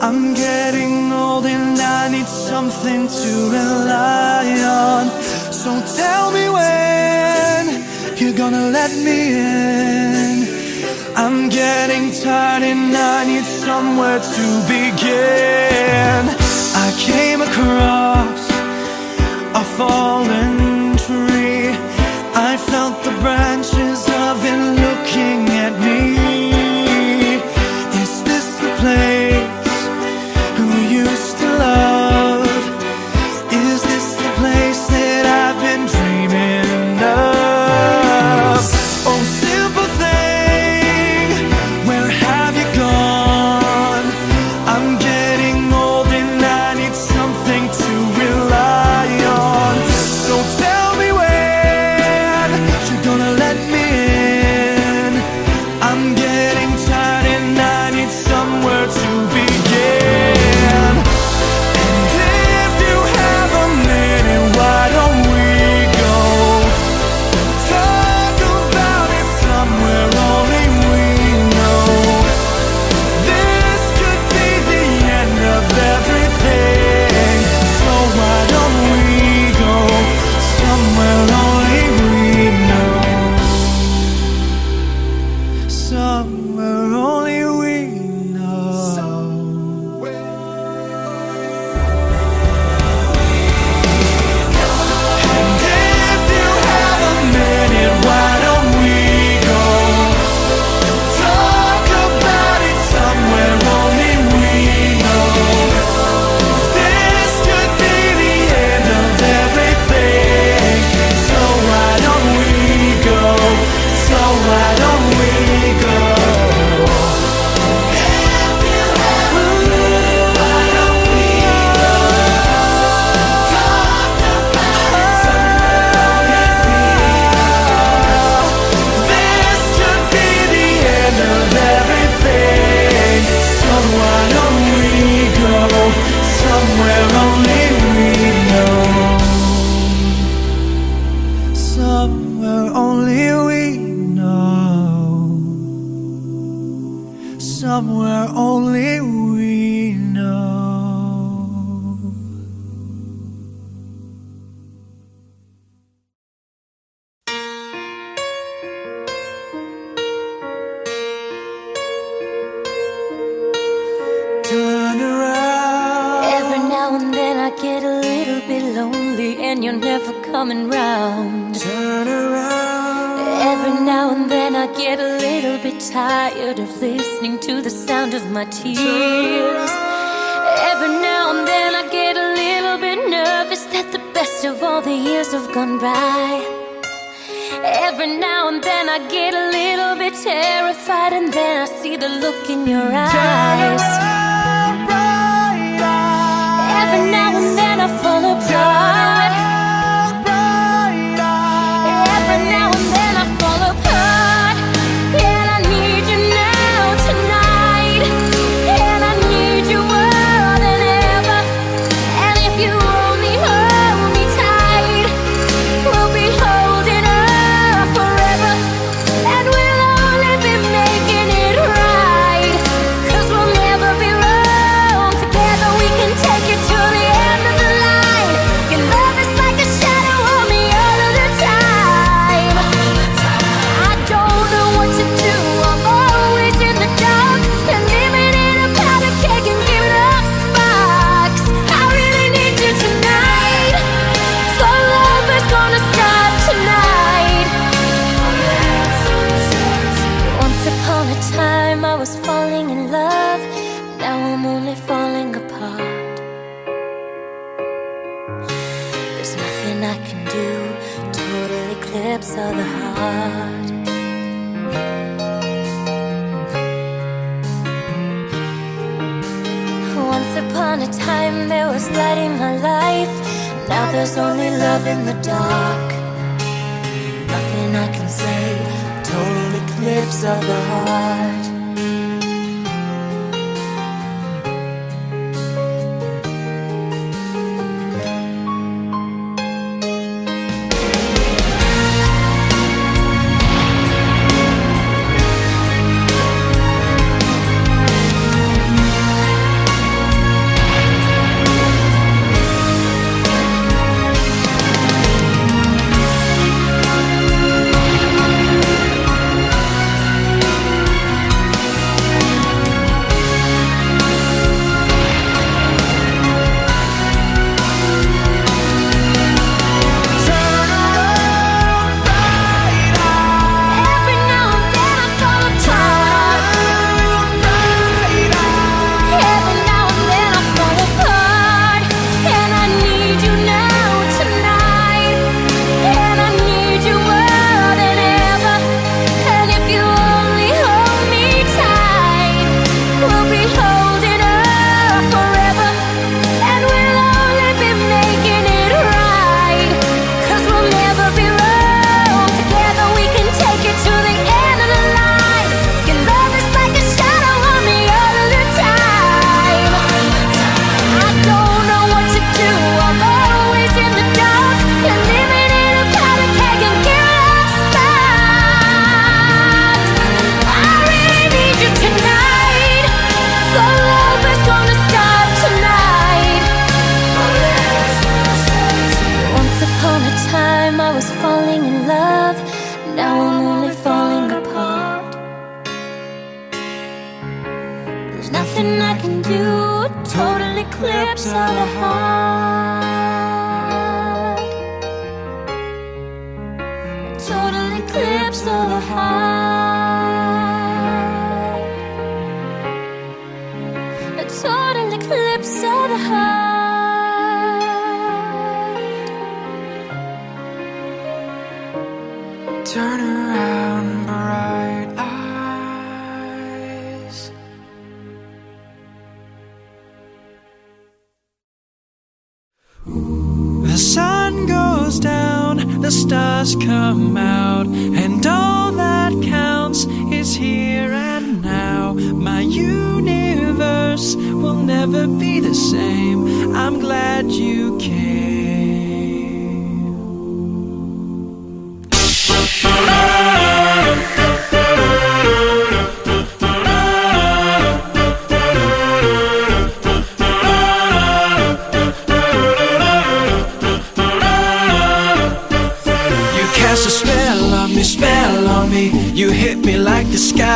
I'm getting old and I need something to rely on. So tell me when you're gonna let me in. I'm getting tired and I need somewhere to begin. I came across a fallen tree. I felt the branches of it looking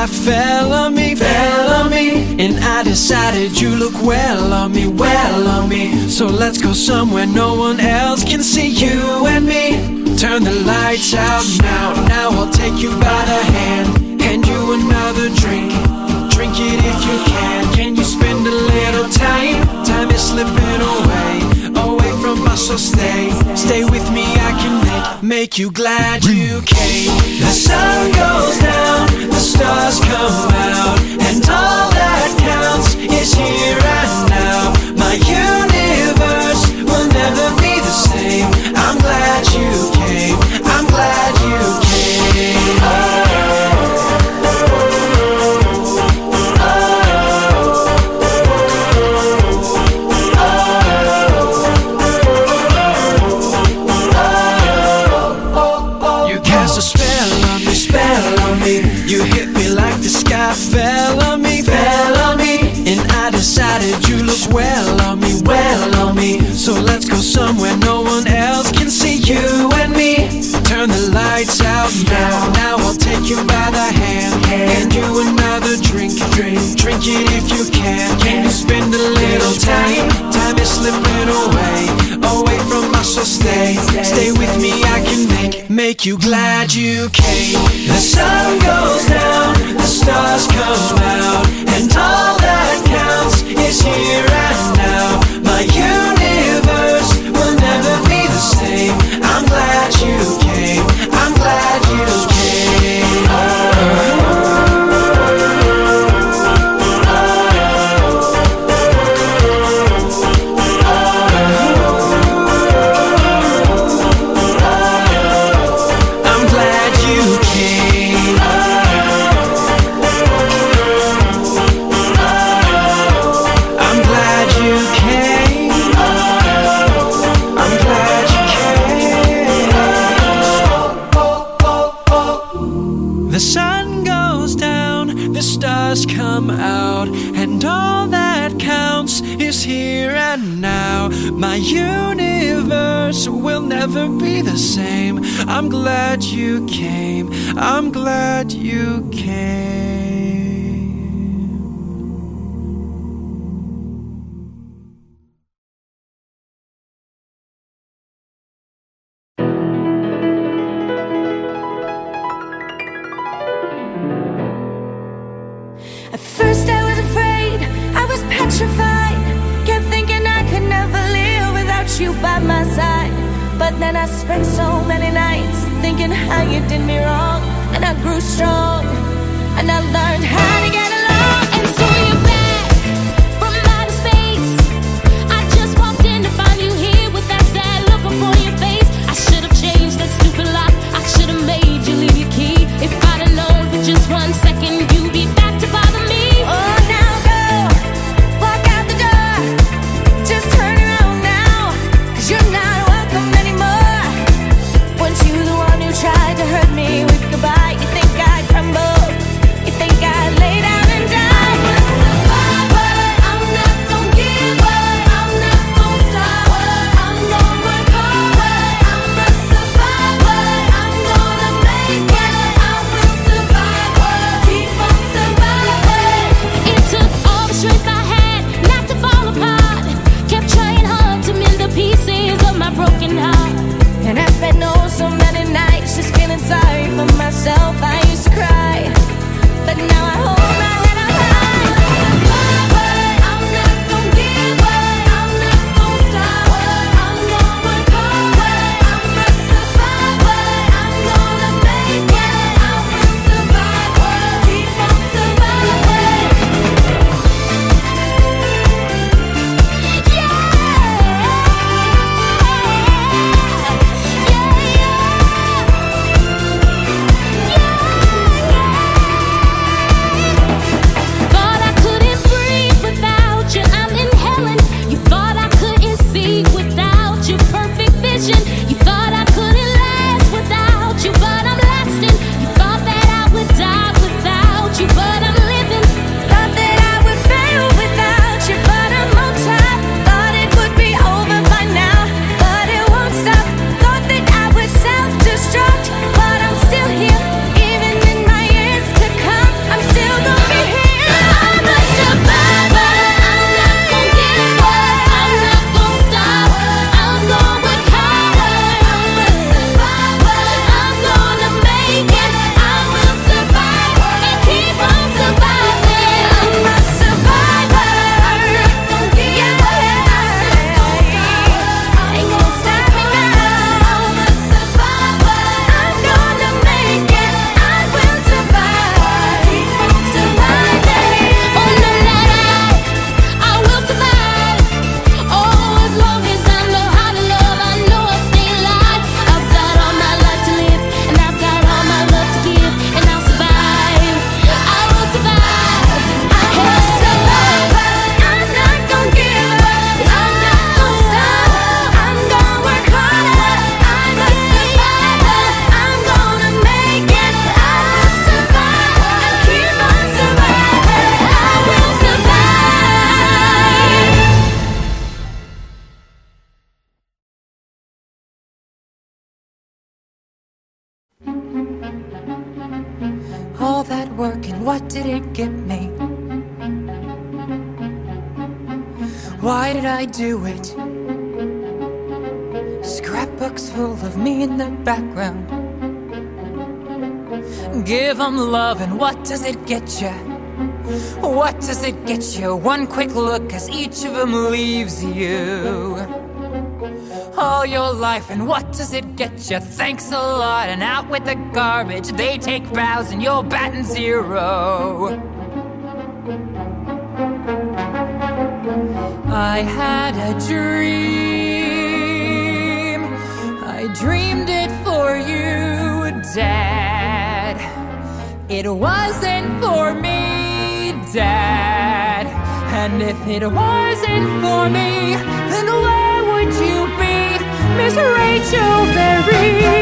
fell on me, fell on me. And I decided you look well on me, well on me. So let's go somewhere no one else can see you and me. Turn the lights out now, now I'll take you by the hand. Hand you another drink, drink it if you can. So stay. Stay with me, I can make, make you glad you came. The sun goes down, the stars come out, and all that counts is here and now. My universe will never be the same. I'm glad you came, I'm glad you came. Somewhere no one else can see you and me. Turn the lights out now, now I'll take you by the hand. Hand you another drink, drink, drink it if you can. Can you spend a little time? Time is slipping away, away from us, so stay, stay with me. I can make, make you glad you came. The sun goes down, the stars come out, and all that counts is here and now. My universe I'm glad you came. I'm glad you I'm glad you came. do it. Scrapbooks full of me in the background. Give them love, and what does it get you? What does it get you? One quick look as each of them leaves you. All your life, and what does it get you? Thanks a lot, and out with the garbage. They take bows, and you're batting zero. I had a dream. I dreamed it for you, Dad. It wasn't for me, Dad. And if it wasn't for me, then where would you be, Miss Rachel Berry?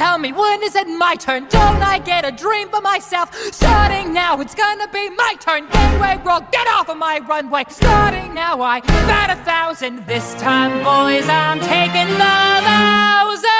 tell me, when is it my turn? Don't I get a dream for myself? Starting now, it's gonna be my turn. gangway bro get off of my runway. Starting now, I got a thousand. This time, boys, I'm taking the thousand.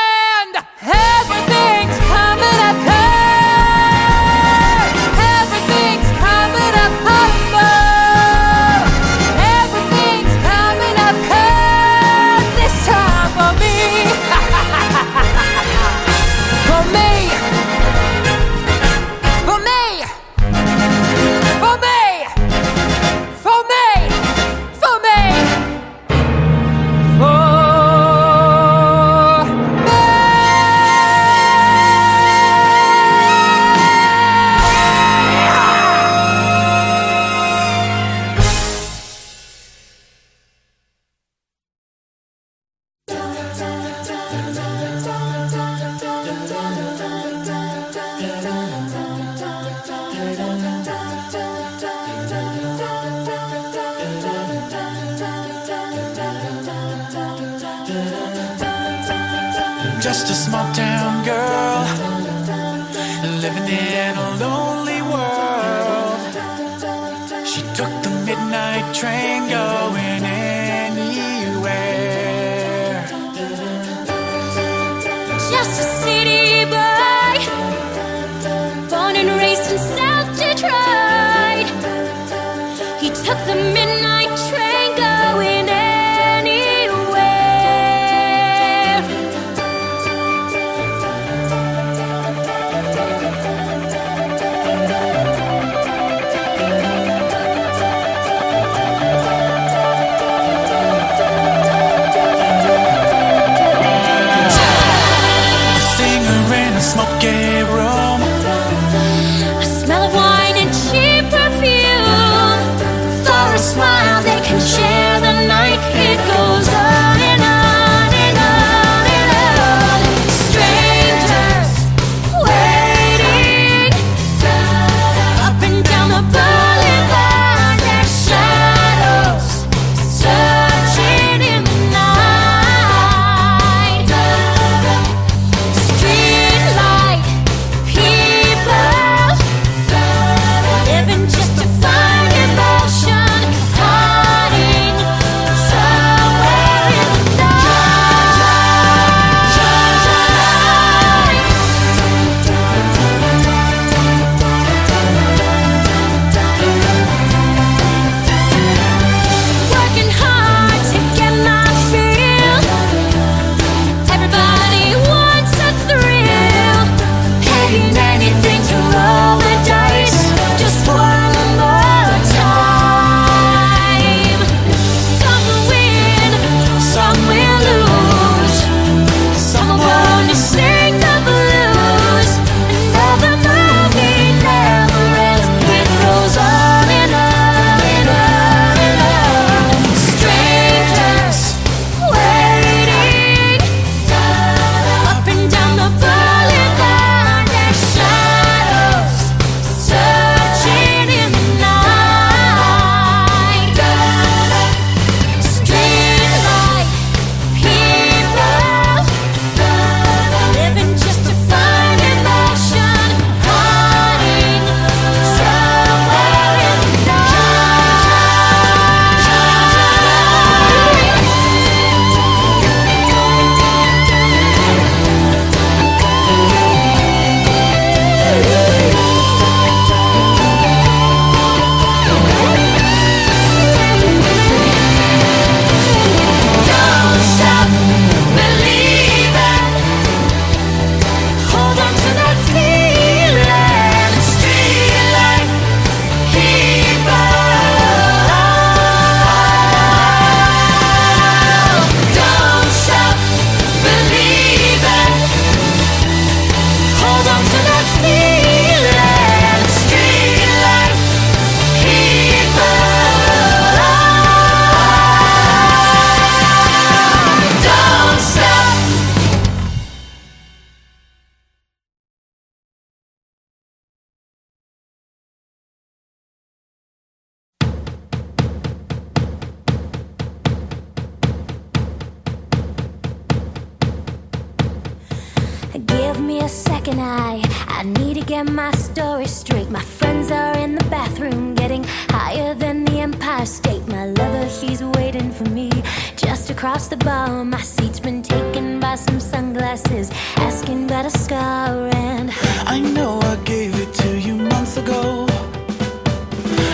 Story straight. My friends are in the bathroom, getting higher than the Empire State. My lover, he's waiting for me just across the bar. My seat's been taken by some sunglasses, asking about a scar. And I know I gave it to you months ago.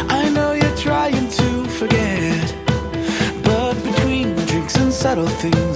I know you're trying to forget. But between drinks and subtle things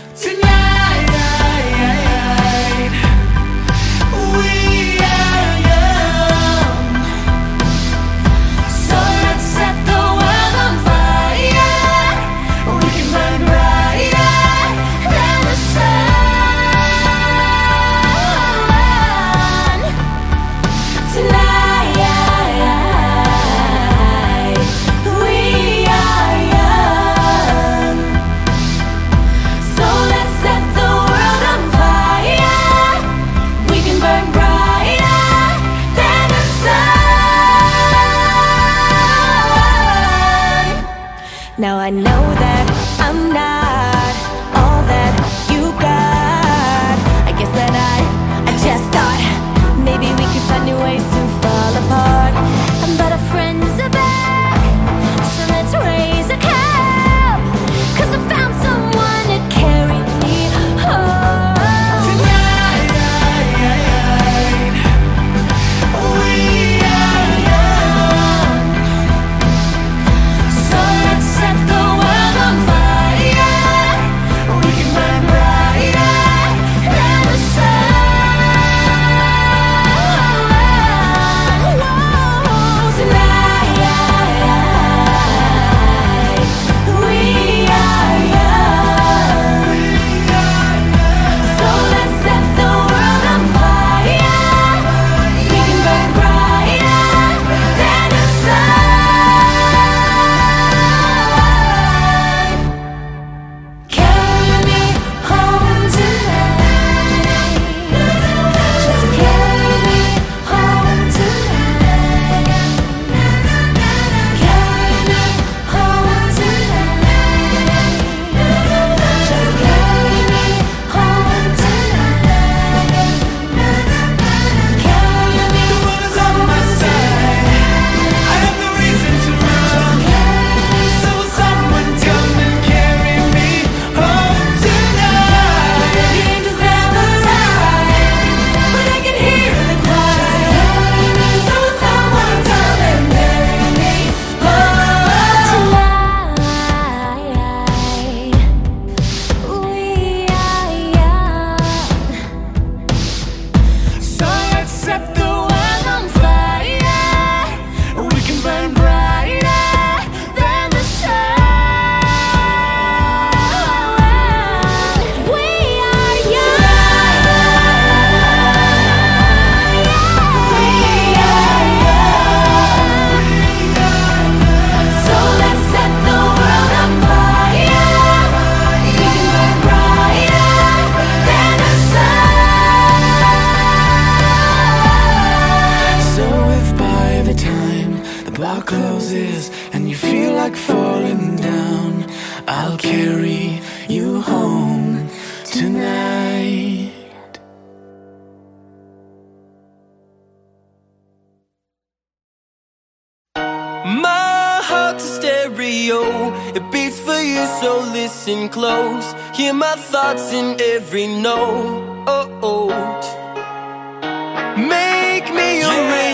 Hear my thoughts in every note. Make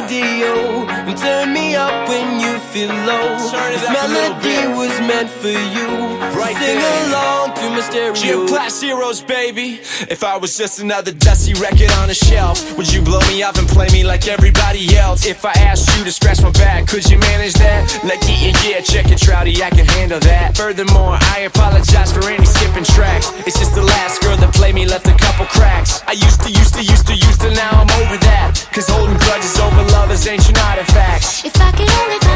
radio and turn me up when you feel low. This up a little melody was meant for you. Right so sing there. along to my stereo. Gym Class Heroes, baby. If I was just another dusty record on a shelf, would you blow me up and play me like everybody else? If I asked you to scratch my back, could you manage that? Like, yeah, yeah, check it, Trouty, I can handle that. Furthermore, I apologize for any skipping tracks. It's just the last girl that played me left a couple cracks. I used to, used to, used to, used to, now I'm over that. Cause holding grudges over lovers ancient artifacts. If I could only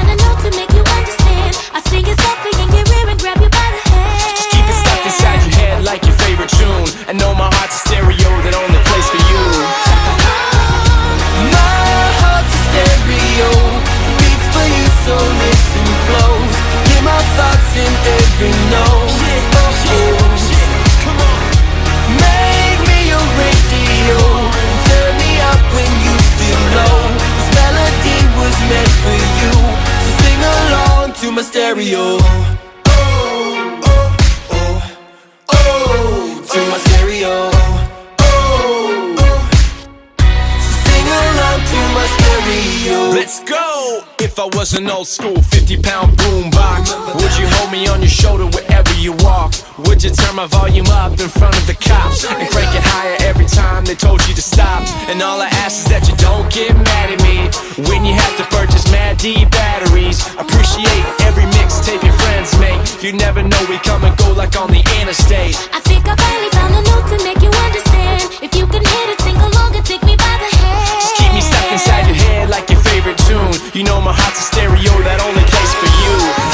in front of the cops and crank it higher every time they told you to stop. And all I ask is that you don't get mad at me when you have to purchase Mad D batteries. Appreciate every mixtape your friends make. You never know we come and go like on the interstate. I think I finally found a note to make you understand. If you can hit it, sing along take me by the hand. Just keep me stuck inside your head like your favorite tune. You know my heart's a stereo that only plays for you.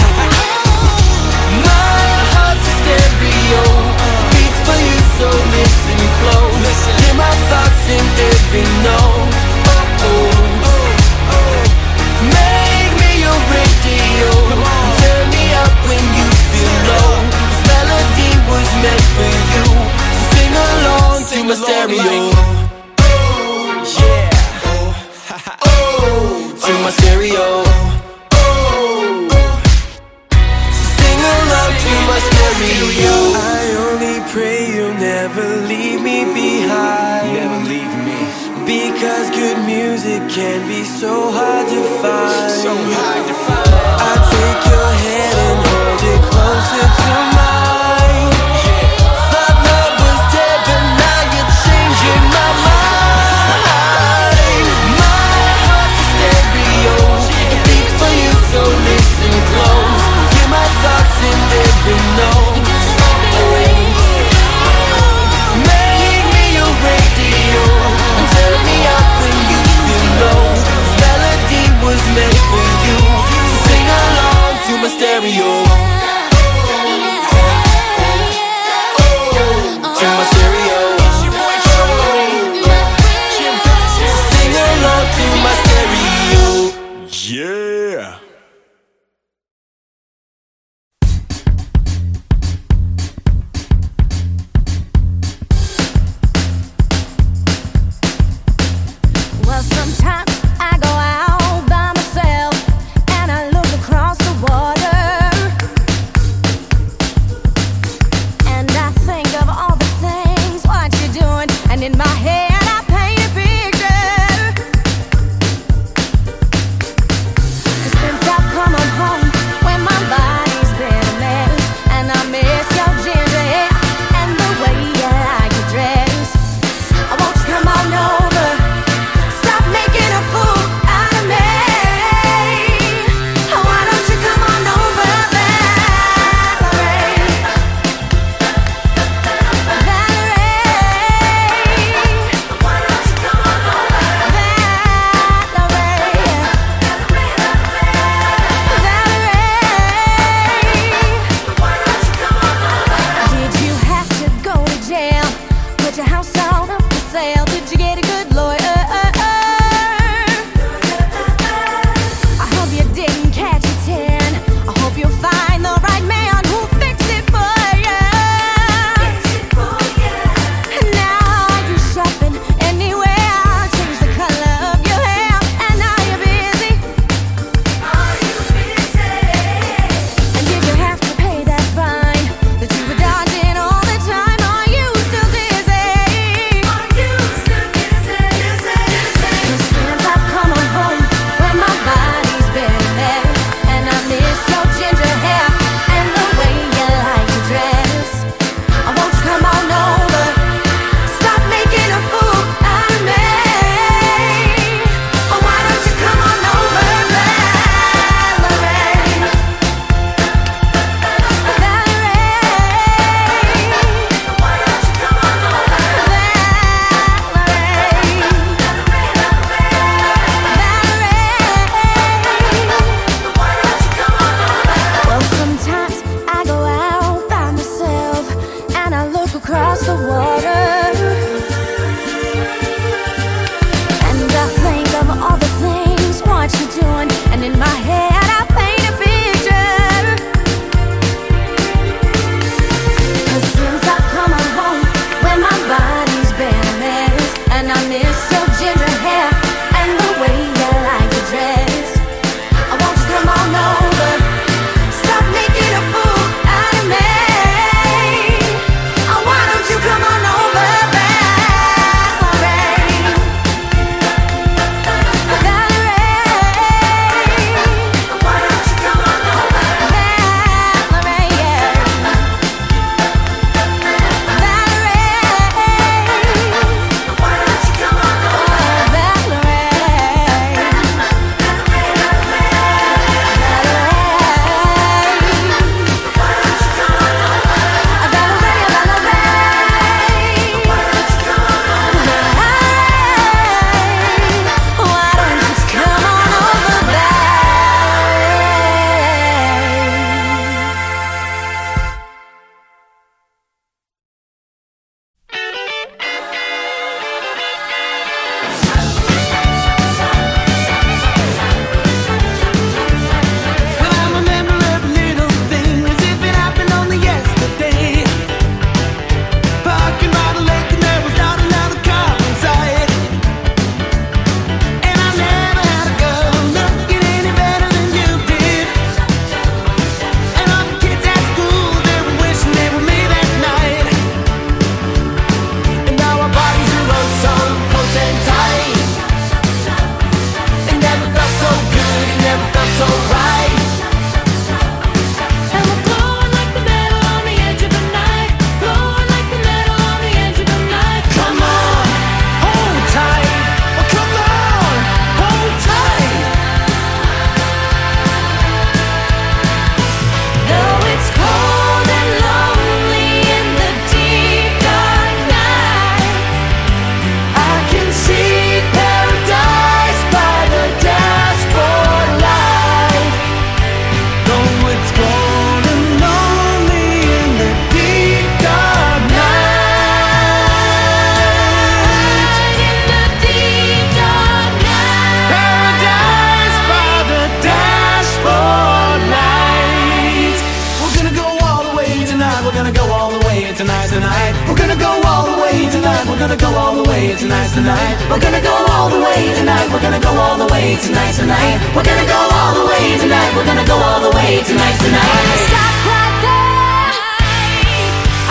Tonight, tonight. We're gonna go all the way tonight. We're gonna go all the way tonight, tonight. Stop right there.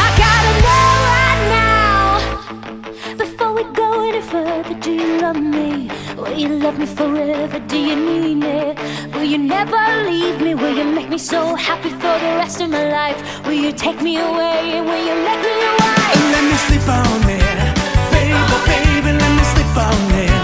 I gotta know right now. Before we go any further, do you love me? Will you love me forever? Do you need me? Will you never leave me? Will you make me so happy for the rest of my life? Will you take me away? Will you make me wife? Let me sleep on it, baby, baby. Let me sleep on it.